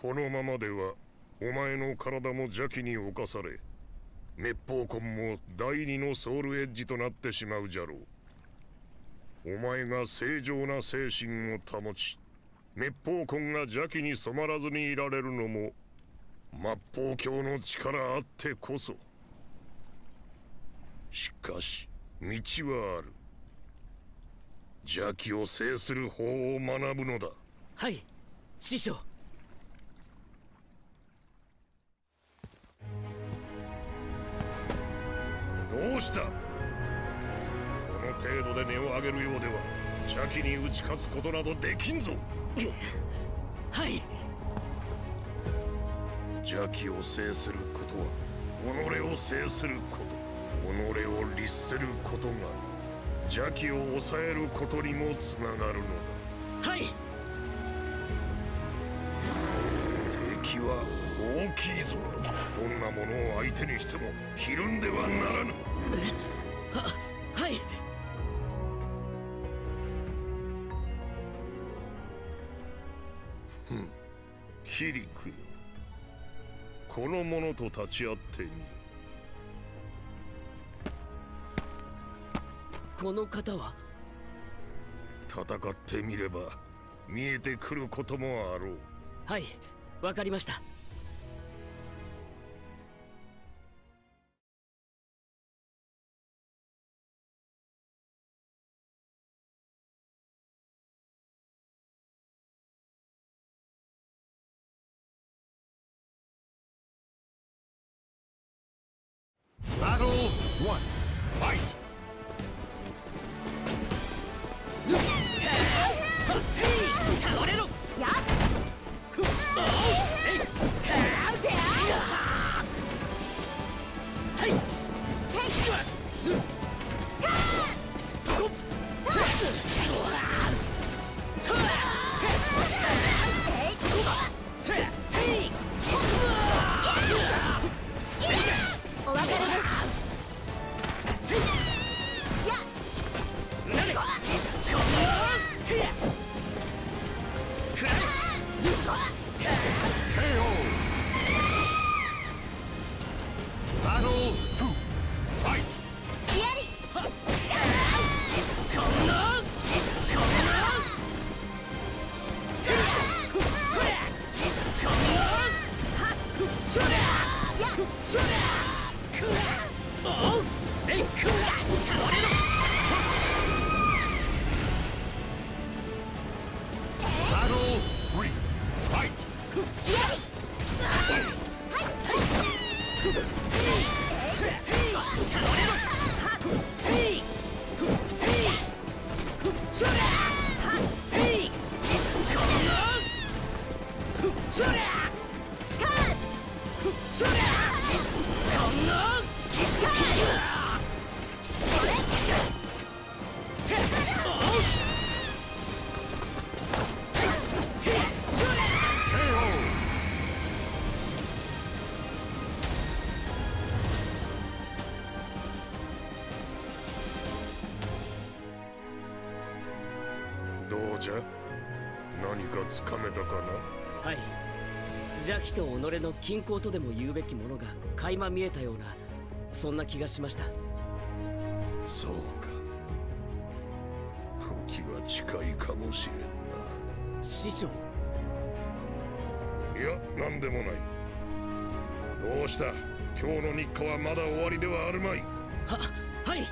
このままではお前の体も邪気に侵され滅法魂も第二のソウルエッジとなってしまうじゃろう。お前が正常な精神を保ち滅法魂が邪気に染まらずにいられるのも末法教の力あってこそ。しかし道はある。邪気を制する法を学ぶのだ。はい師匠。した？この程度で値を上げるようでは邪気に打ち勝つことなどできんぞ。はい。邪気を制することは己を制すること。己を律することが邪気を抑えることにもつながるのだ。はい。敵は大きいぞ。どんなものを相手にしてもひるんではならぬ。ははい。キリクよ。この者と立ち会ってみこの方は？戦ってみれば見えてくることもあろう。はいわかりました倒れろそどうじゃ？何かつかめたかな？はい。邪気と己の均衡とでも言うべきものが垣間見えたようなそんな気がしました。そうか。時は近いかもしれんな。師匠。いや何でもない。どうした？今日の日課はまだ終わりではあるまい。ははい